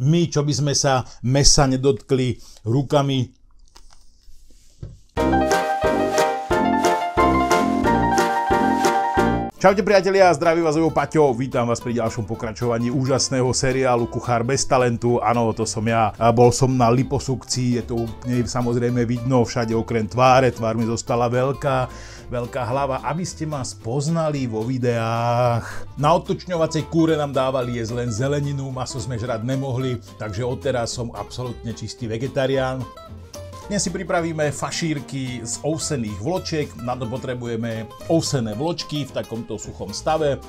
My, čo by sme sa mesa nedotkli rukami, Čaute priatelia, zdraví vás Evo Paťo, vítam vás pri ďalšom pokračovaní úžasného seriálu Kuchár bez talentu. Áno, to som ja. Bol som na liposukcii, je to úplne samozrejme vidno všade okrem tváre, tvár mi zostala veľká, veľká hlava, aby ste ma spoznali vo videách. Na odtočňovacej kúre nám dávali jesť len zeleninu, maso sme žrať nemohli, takže odteraz som absolútne čistý vegetarián. Dnes si pripravíme fašírky z ovsených vločiek. Na to potrebujeme ovsené vločky v takomto suchom stave.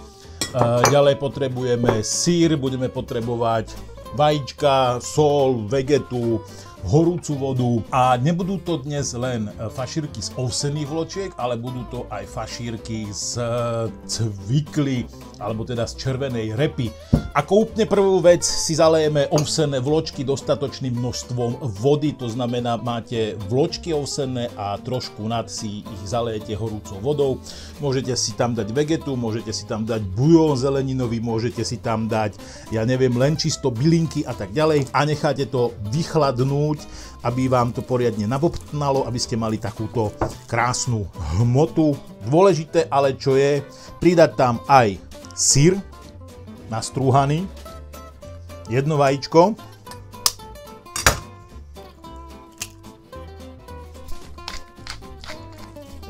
Ďalej potrebujeme sír, budeme potrebovať vajíčka, sol, vegetu, horúcu vodu a nebudú to dnes len fašírky z ovsených vločiek, ale budú to aj fašírky z cvikly, alebo teda z červenej repy. Ako úplne prvú vec si zalejeme ovsené vločky dostatočným množstvom vody, to znamená máte vločky ovsené a trošku nad si ich zalejete horúcou vodou. Môžete si tam dať vegetu, môžete si tam dať bujón zeleninový, môžete si tam dať, ja neviem, len čisto bylinky a tak ďalej a necháte to vychladnúť, aby vám to poriadne nabobtnalo, aby ste mali takúto krásnu hmotu. Dôležité ale čo je, pridať tam aj sír, nastrúhaný, jedno vajíčko,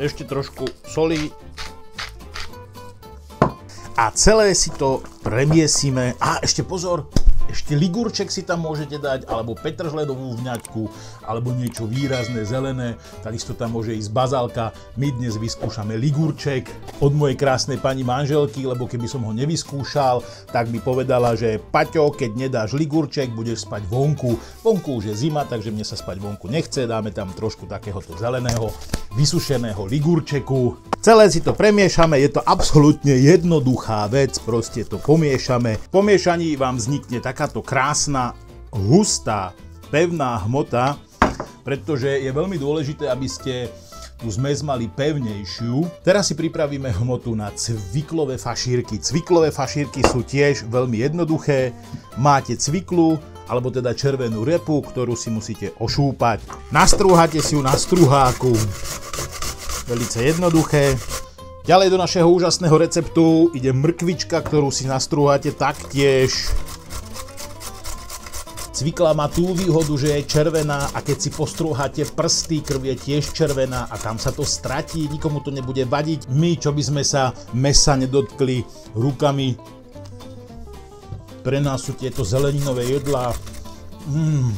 ešte trošku soli a celé si to premiesíme. A ešte pozor, ešte ligurček si tam môžete dať, alebo petržledovú vňaťku, alebo niečo výrazné, zelené. Takisto tam môže ísť bazálka. My dnes vyskúšame ligurček od mojej krásnej pani manželky, lebo keby som ho nevyskúšal, tak by povedala, že Paťo, keď nedáš ligurček, budeš spať vonku. Vonku už je zima, takže mne sa spať vonku nechce. Dáme tam trošku takéhoto zeleného, vysušeného ligurčeku. Celé si to premiešame, je to absolútne jednoduchá vec, proste to pomiešame. Po miešaní vám vznikne takáto krásna, hustá, pevná hmota, pretože je veľmi dôležité, aby ste tú zmes mali pevnejšiu. Teraz si pripravíme hmotu na cviklové fašírky. Cviklové fašírky sú tiež veľmi jednoduché. Máte cviklu, alebo teda červenú repu, ktorú si musíte ošúpať. Nastrúhate si ju na struháku. Velice jednoduché. Ďalej do našeho úžasného receptu ide mrkvička, ktorú si nastrúhate taktiež. Cvikla má tú výhodu, že je červená a keď si postrúhate prsty, krv je tiež červená a tam sa to stratí, nikomu to nebude vadiť. My, čo by sme sa mesa nedotkli rukami, pre nás sú tieto zeleninové jedlá mm,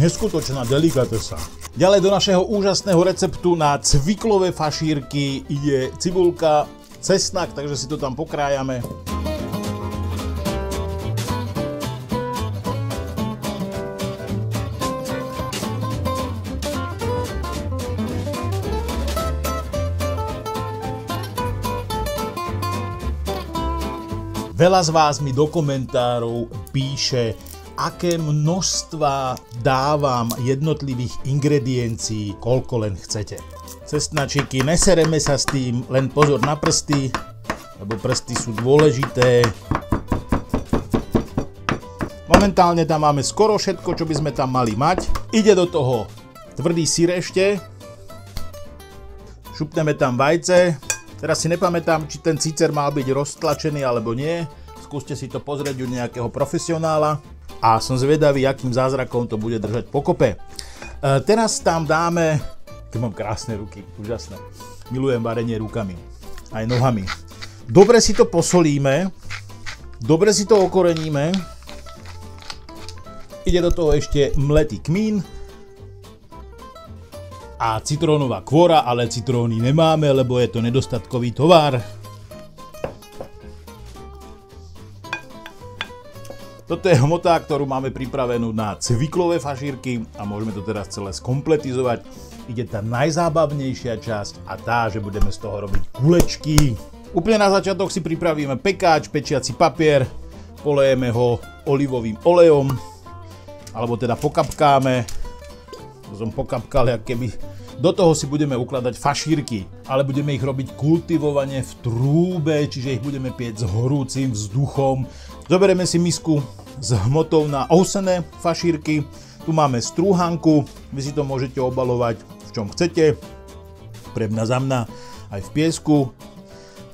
neskutočná delikatesa. Ďalej do našeho úžasného receptu na cviklové fašírky ide cibulka, cesnak, takže si to tam pokrájame. Veľa z vás mi do komentárov píše, aké množstva dávam jednotlivých ingrediencií, koľko len chcete. Cestnačiky, nesereme sa s tým, len pozor na prsty, lebo prsty sú dôležité. Momentálne tam máme skoro všetko, čo by sme tam mali mať. Ide do toho tvrdý sír ešte. Šupneme tam vajce. Teraz si nepamätám, či ten cícer mal byť roztlačený alebo nie. Skúste si to pozrieť u nejakého profesionála a som zvedavý, akým zázrakom to bude držať pokope. E, teraz tam dáme, tu mám krásne ruky, úžasné, milujem varenie rukami, aj nohami. Dobre si to posolíme, dobre si to okoreníme, ide do toho ešte mletý kmín, a citrónová kvora, ale citróny nemáme, lebo je to nedostatkový tovar. Toto je hmota, ktorú máme pripravenú na cviklové fašírky a môžeme to teraz celé skompletizovať. Ide tá najzábavnejšia časť a tá, že budeme z toho robiť kulečky. Úplne na začiatok si pripravíme pekáč, pečiaci papier, polejeme ho olivovým olejom, alebo teda pokapkáme. To som pokapkal, jak keby Do toho si budeme ukladať fašírky, ale budeme ich robiť kultivovane v trúbe, čiže ich budeme pieť s horúcim vzduchom. Zoberieme si misku s hmotou na ousené fašírky, tu máme strúhanku, vy si to môžete obalovať v čom chcete, pre mňa za mňa aj v piesku.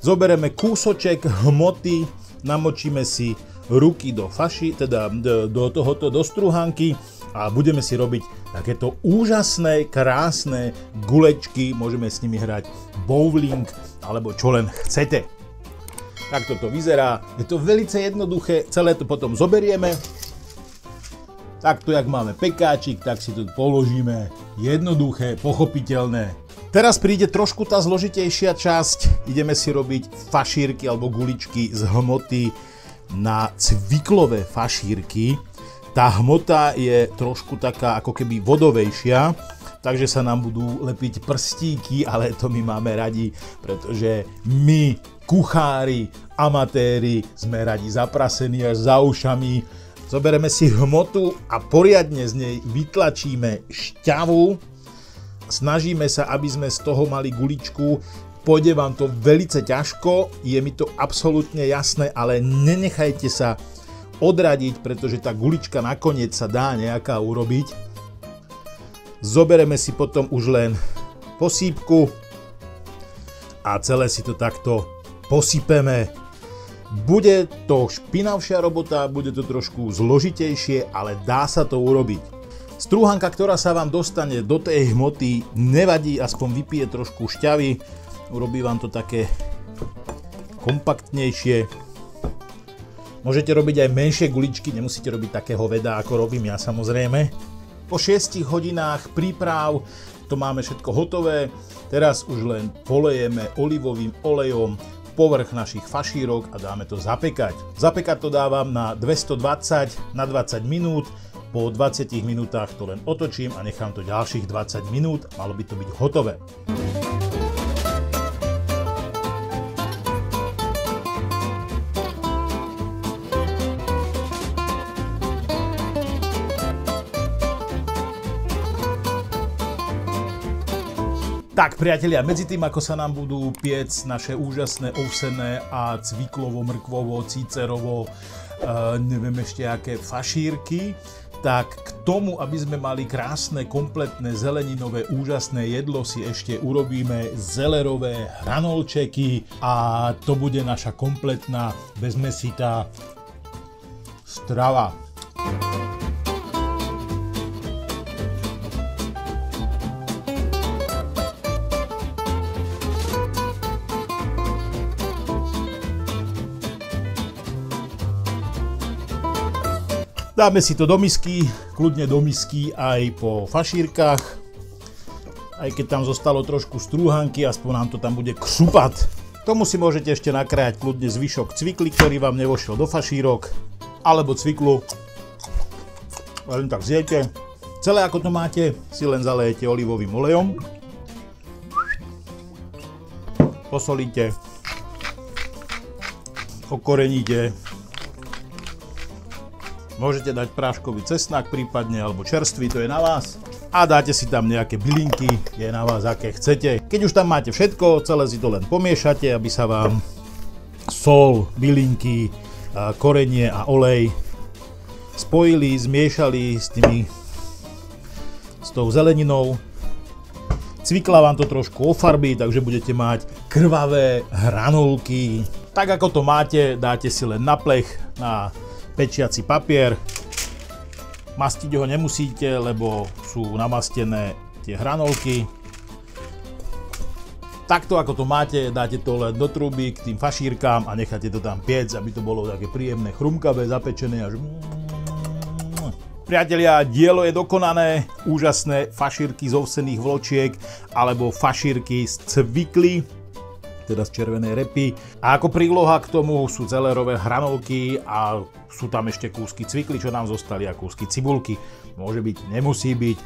Zobereme kúsoček hmoty, namočíme si ruky do faši, teda do tohoto, do strúhanky a budeme si robiť takéto úžasné, krásne gulečky, môžeme s nimi hrať bowling alebo čo len chcete. Tak toto vyzerá, je to veľmi jednoduché, celé to potom zoberieme, takto jak máme pekáčik, tak si tu položíme jednoduché, pochopiteľné. Teraz príde trošku tá zložitejšia časť, ideme si robiť fašírky alebo guličky z hmoty na cviklové fašírky. Tá hmota je trošku taká ako keby vodovejšia, takže sa nám budú lepiť prstíky, ale to my máme radi, pretože my, kuchári, amatéri, sme radi zaprasení až za ušami. Zobereme si hmotu a poriadne z nej vytlačíme šťavu. Snažíme sa, aby sme z toho mali guličku, pôjde vám to velice ťažko, je mi to absolútne jasné, ale nenechajte sa odradiť, pretože tá gulička nakoniec sa dá nejaká urobiť. Zobereme si potom už len posýpku a celé si to takto posypeme. Bude to špinavšia robota, bude to trošku zložitejšie, ale dá sa to urobiť. Strúhanka, ktorá sa vám dostane do tej hmoty, nevadí, aspoň vypije trošku šťavy, urobí vám to také kompaktnejšie. Môžete robiť aj menšie guličky, nemusíte robiť takého veda, ako robím ja samozrejme. Po 6 hodinách príprav to máme všetko hotové, teraz už len polejeme olivovým olejom povrch našich fašírok a dáme to zapekať. Zapekať to dávam na 220 na 20 minút, po 20 minútach to len otočím a nechám to ďalších 20 minút, malo by to byť hotové. Tak priatelia, medzi tým ako sa nám budú piec naše úžasné ovsené a cviklovo, mrkvovo, cícerovo, uh, neviem ešte aké fašírky, tak k tomu, aby sme mali krásne, kompletné zeleninové úžasné jedlo, si ešte urobíme zelerové hranolčeky a to bude naša kompletná, bezmesitá strava. Dáme si to do misky, kľudne do misky aj po fašírkach. Aj keď tam zostalo trošku strúhanky, aspoň nám to tam bude kšupat. Tomu si môžete ešte nakrájať kľudne zvyšok cvikly, ktorý vám nevošiel do fašírok. Alebo cviklu. Len tak zjete. Celé ako to máte, si len zalejete olivovým olejom. Posolíte. Okoreníte Môžete dať práškový cesnak prípadne, alebo čerstvý, to je na vás. A dáte si tam nejaké bylinky, je na vás aké chcete. Keď už tam máte všetko, celé si to len pomiešate, aby sa vám sol, bylinky, korenie a olej spojili, zmiešali s tými s tou zeleninou. Cvikla vám to trošku ofarbí, takže budete mať krvavé hranolky. Tak ako to máte, dáte si len na plech, na pečiaci papier. Mastiť ho nemusíte, lebo sú namastené tie hranolky. Takto ako to máte, dáte to len do truby k tým fašírkám a necháte to tam piec, aby to bolo také príjemné, chrumkavé, zapečené až... Priatelia, dielo je dokonané, úžasné fašírky z ovsených vločiek alebo fašírky z cvikly, teda z červenej repy. A ako príloha k tomu sú celerové hranolky a sú tam ešte kúsky cvikly, čo nám zostali a kúsky cibulky. Môže byť, nemusí byť.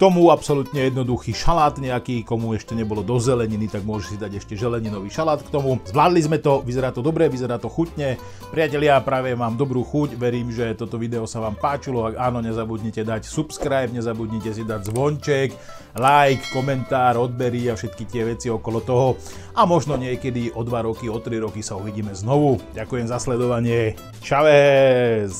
Tomu absolútne jednoduchý šalát nejaký, komu ešte nebolo do zeleniny, tak môže si dať ešte zeleninový šalát k tomu. Zvládli sme to, vyzerá to dobre, vyzerá to chutne. Priatelia, práve mám dobrú chuť, verím, že toto video sa vám páčilo. Ak áno, nezabudnite dať subscribe, nezabudnite si dať zvonček, like, komentár, odbery a všetky tie veci okolo toho. A možno niekedy o 2 roky, o 3 roky sa uvidíme znovu. Ďakujem za sledovanie. Čavez!